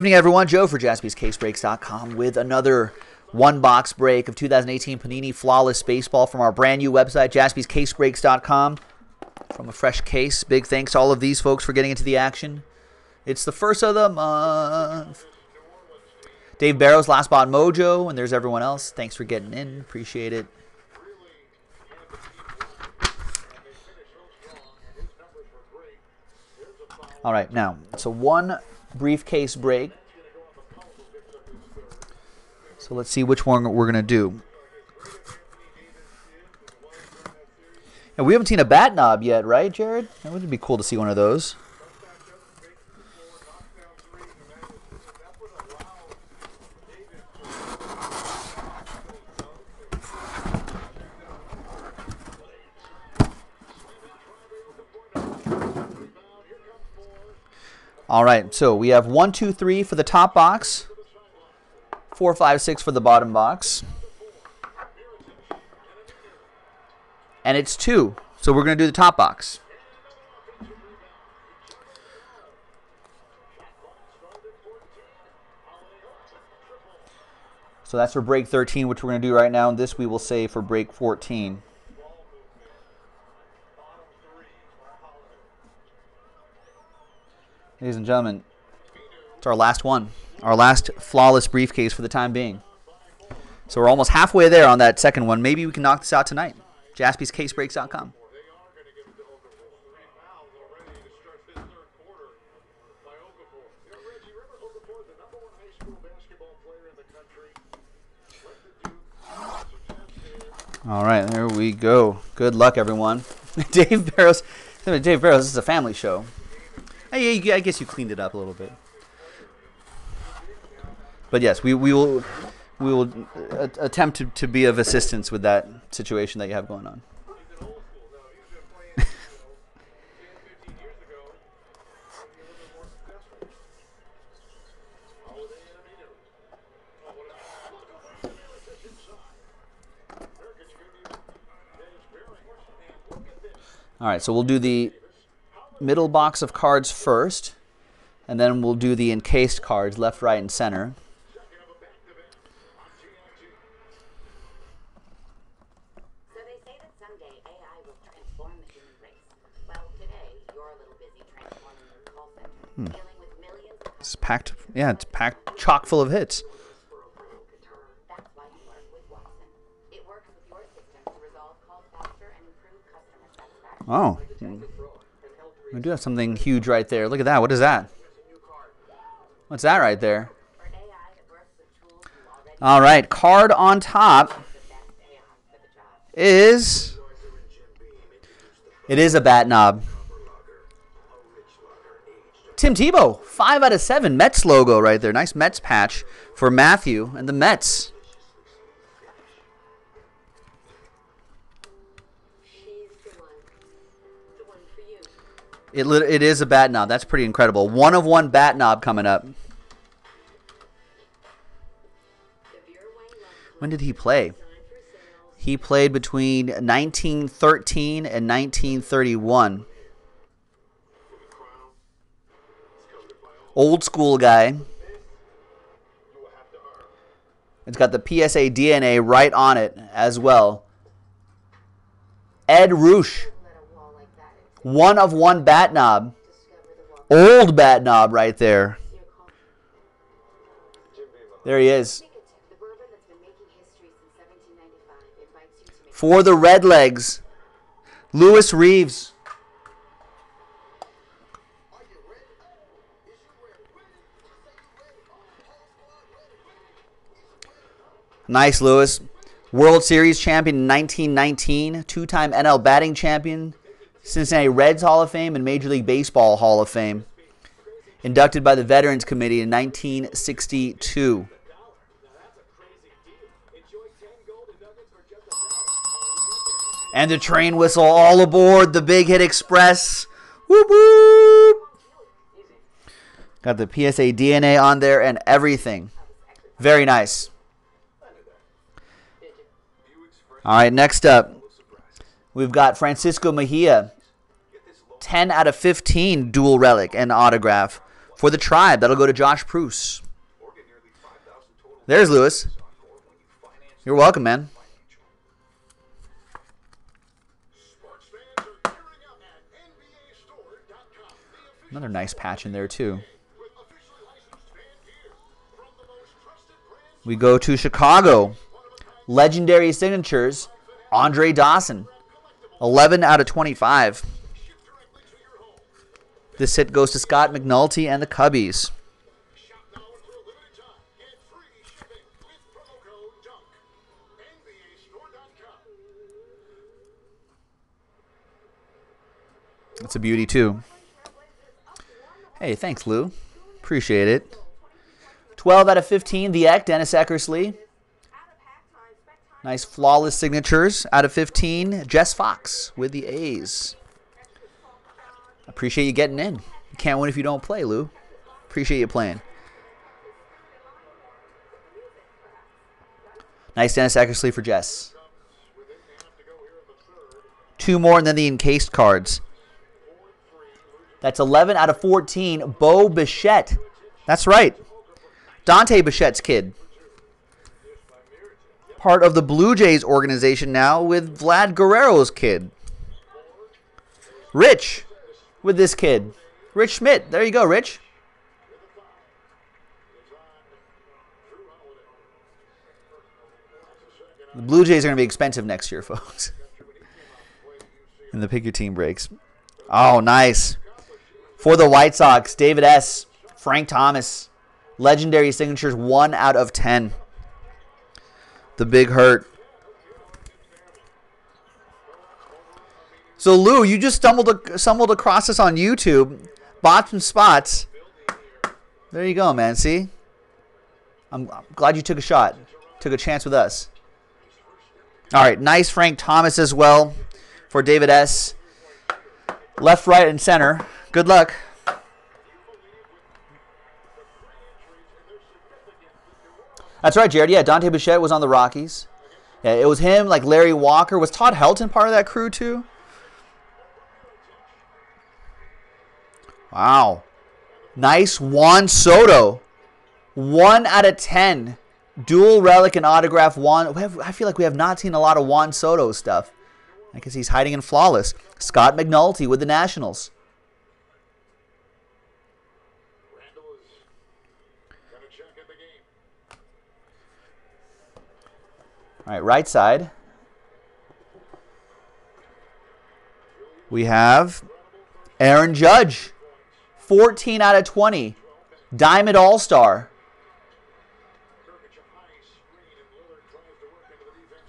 evening, everyone. Joe for jaspyscasebreaks.com with another one box break of 2018 Panini Flawless Baseball from our brand new website, jaspyscasebreaks.com. From a fresh case. Big thanks to all of these folks for getting into the action. It's the first of the month. Dave Barrows, Last Spot Mojo, and there's everyone else. Thanks for getting in. Appreciate it. All right, now, it's a one briefcase break. So let's see which one we're going to do. And we haven't seen a bat knob yet, right, Jared? That would be cool to see one of those. All right, so we have one, two, three for the top box, four, five, six for the bottom box. And it's two, so we're going to do the top box. So that's for break 13, which we're going to do right now. And this we will say for break 14. Ladies and gentlemen, it's our last one. Our last flawless briefcase for the time being. So we're almost halfway there on that second one. Maybe we can knock this out tonight. JaspysCaseBreaks.com. All right, there we go. Good luck, everyone. Dave Barrows. Dave Barrows, this is a family show. Uh, I, I guess you cleaned it up a little bit. But yes, we, we will we will uh, attempt to, to be of assistance with that situation that you have going on. All right, so we'll do the middle box of cards first, and then we'll do the encased cards left, right, and center. Hmm. It's packed. Yeah, it's packed chock full of hits. Oh. We do have something huge right there. Look at that. What is that? What's that right there? All right. Card on top is. It is a bat knob. Tim Tebow, 5 out of 7. Mets logo right there. Nice Mets patch for Matthew and the Mets. It, it is a bat knob. That's pretty incredible. One of one bat knob coming up. When did he play? He played between 1913 and 1931. Old school guy. It's got the PSA DNA right on it as well. Edd Roush. One of one bat knob. Old bat knob right there. There he is. For the Redlegs, Lewis Reeves. Nice, Lewis. World Series champion in 1919, two time NL batting champion, Cincinnati Reds Hall of Fame, and Major League Baseball Hall of Fame. Inducted by the Veterans Committee in 1962. And the train whistle all aboard the Big Hit Express. Whoop whoop. Got the PSA DNA on there and everything. Very nice. All right, next up, we've got Francisco Mejia. 10 out of 15 dual relic and autograph For the tribe, that'll go to Josh Pruce. There's Lewis. You're welcome, man. Another nice patch in there, too. We go to Chicago. Legendary signatures. Andre Dawson. 11 out of 25. This hit goes to Scott McNulty and the Cubbies. It's a beauty, too. Hey, thanks, Lou. Appreciate it. 12 out of 15, the Eck, Dennis Eckersley. Nice flawless signatures. Out of 15, Jess Fox with the A's. Appreciate you getting in. You can't win if you don't play, Lou. Appreciate you playing. Nice Dennis Eckersley for Jess. Two more and then the encased cards. That's 11 out of 14. Bo Bichette. That's right. Dante Bichette's kid. Part of the Blue Jays organization now with Vlad Guerrero's kid. Rich with this kid. Rich Schmidt. There you go, Rich. The Blue Jays are going to be expensive next year, folks. and the pick your team breaks. Oh, nice. For the White Sox, David S., Frank Thomas, legendary signatures 1 out of 10. The big hurt. So Lou, you just stumbled stumbled across this on YouTube. Bots and spots. There you go, man. See? I'm, I'm glad you took a shot. Took a chance with us. All right, nice Frank Thomas as well for David S. Left, right, and center. Good luck. That's right, Jared. Yeah, Dante Bichette was on the Rockies. Yeah, it was him, like Larry Walker. Was Todd Helton part of that crew too? Wow. Nice Juan Soto. One out of ten. Dual relic and autograph Juan. I feel like we have not seen a lot of Juan Soto stuff. I guess he's hiding in flawless. Scott McNulty with the Nationals. All right, right side. We have Aaron Judge. 14 out of 20. Diamond All Star.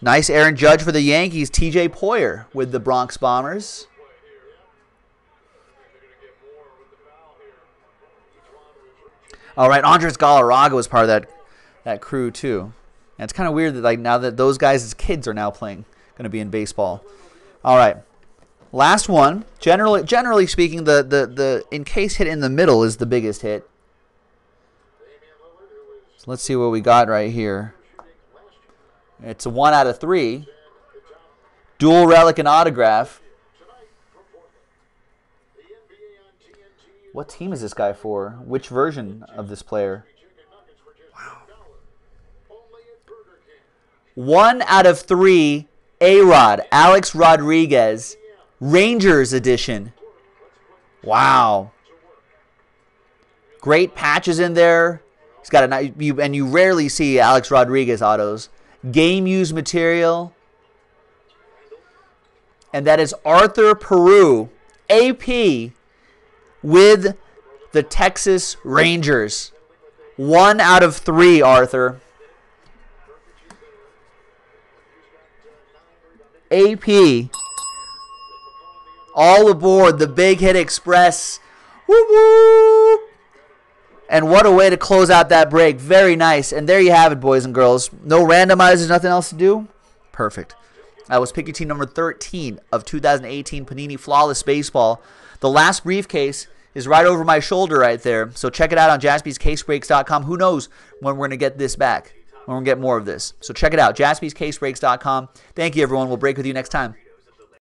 Nice Aaron Judge for the Yankees. TJ Poyer with the Bronx Bombers. All right, Andres Galarraga was part of that that crew too. And it's kind of weird that like now that those guys' kids are now playing, going to be in baseball. All right, Last one. Generally, generally speaking, the, the, the encase hit in the middle is the biggest hit. So let's see what we got right here. It's a one out of three. Dual relic and autograph. What team is this guy for? Which version of this player? One out of three. A Rod, Alex Rodriguez. Rangers edition. Wow. Great patches in there. He's got a nice, you, and you rarely see Alex Rodriguez autos. Game used material. And that is Arthur Peru, AP, with the Texas Rangers. One out of three, Arthur. AP all aboard the Big Hit Express. Woo! And what a way to close out that break. Very nice. And there you have it, boys and girls. No randomizers, nothing else to do? Perfect. That was pick your team number 13 of 2018 Panini Flawless Baseball. The last briefcase is right over my shoulder right there. So check it out on jaspyscasebreaks.com. Who knows when we're going to get this back, when we're going to get more of this. So check it out, jaspyscasebreaks.com. Thank you, everyone. We'll break with you next time.